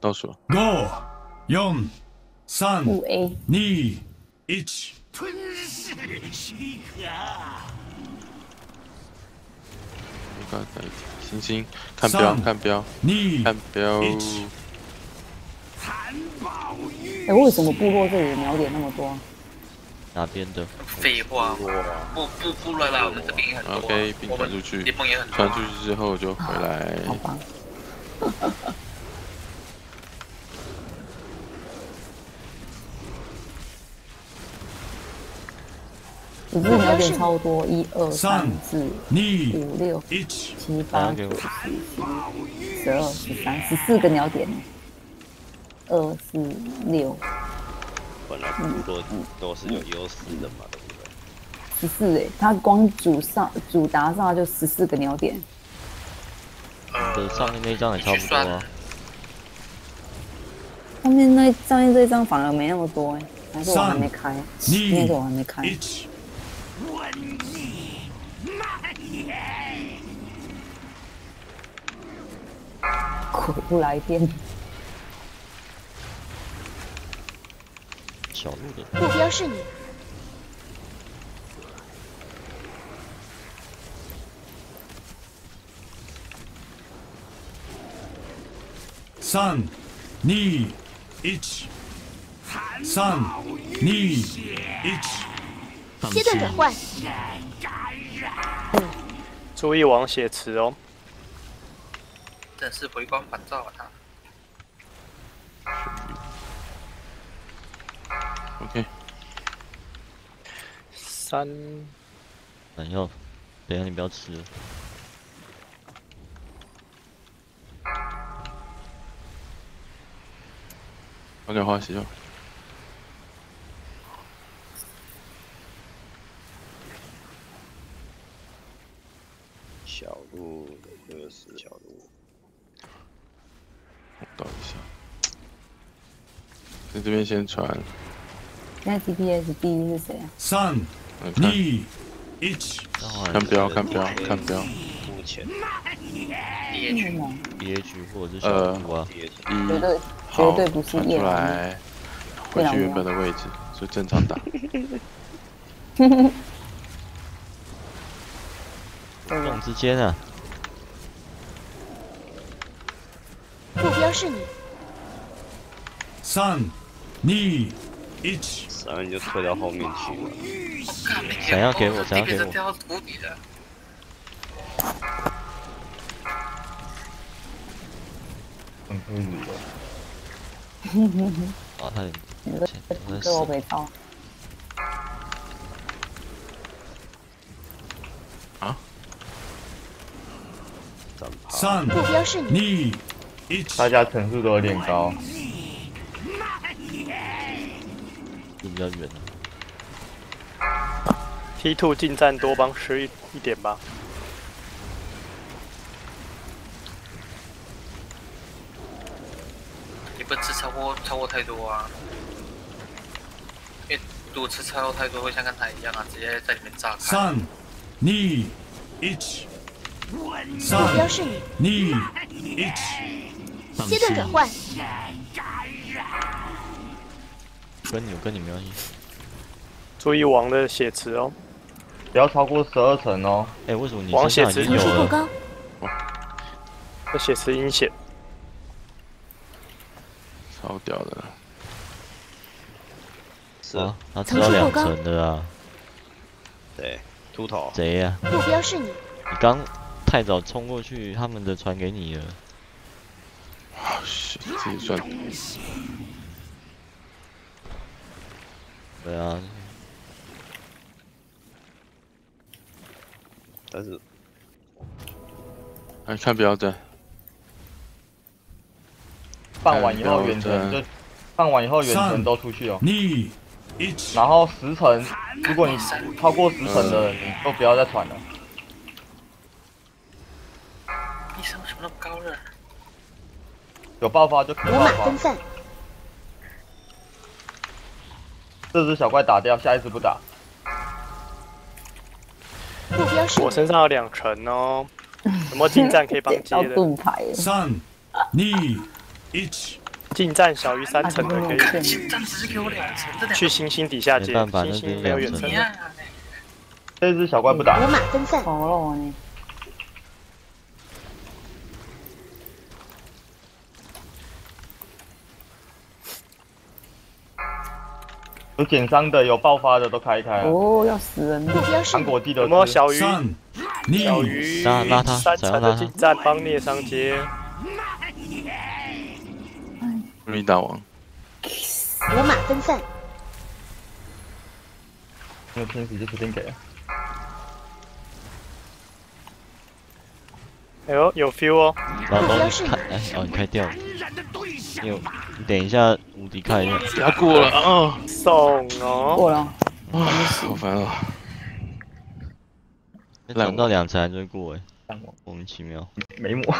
倒数。五、四、三、五 A，二、一。吞噬虚壳。我刚才星星看标看标看标。残暴欲。哎，为什么部落这里的秒点那么多？哪边的？废话，部部部落啦，我们这边很多。OK，并传出去。联盟也很多。传出去之后就回来。好吧。你这秒点超多，一二三四五六七八九十十十二十三十四个秒点，二四六。本来不多都是有优势的嘛，对不对？十四哎，他光主上主达上就十四个鸟点。呃，上面那张也差不多啊。后面那上面这张反而没那么多哎，还是我还没开，那个我还没开。瘟疫蔓延，苦不来电。小路的目标是你。三、二、一、三、二、一。阶段转换。注意王血池哦。正是回光返照啊他。OK。三。等一下，等一下你不要吃。OK，花洗就。小路就是小路，我倒一下，在这边先传。那 TPS 第一是谁啊？三、二、一，看标，看标，看标。目前。野区吗？野区或者是小路啊？绝对绝对不是野出来，回去原本的位置，就正常打。动之间啊！目标是你。三、二、一。然后你就退到后面去了。想要给我，想要给我。嗯可以的。啊，他你这这我没刀。啊？三、目标是你。大家层数都有点高。就比较远。T two 近战多帮吃一一点吧。你不吃超过超过太多啊！因为如果吃超过太多，会像刚才一样啊，直接在里面炸开。三、二、一。目标是你。二、一。阶段转换。跟你跟你没关系。注意王的血池哦，不要超过十二层哦。哎，为什么你王血池有了？这血池阴险，超屌的。是啊，他吃到两层的啊。对，秃头。贼呀！目标是你。你刚太早冲过去，他们的传给你了。啊，是自己算。对啊，但是，来看标准。放完以后远程就，放完以后远程都出去哦。你，然后十层，如果你超过十层的，你都不要再传了。你什么什么那么高热？有爆发就可以爆发。这只小怪打掉，下一只不打。目标是。我身上有两层哦，什么近战可以帮接的？盾牌。三、二、一。近战小于三层的可以近战只是给我两层。去星星底下接，星星没有远程。这只小怪不打。五马分散。哦呢。有减伤的，有爆发的都开一开。哦，要死人！目标是。韩国地的。什么小鱼？小鱼。拉拉他，三层的近战帮聂商接。瑞大王。五马分散。那天使就随便给了。哎呦，有 feel 哦！老头，你开，哎，哦，你开掉了。有，你等一下，无敌看一下。他过了啊！送哦，过了。啊，好烦啊！等到两层就会过哎，莫名其妙。没抹。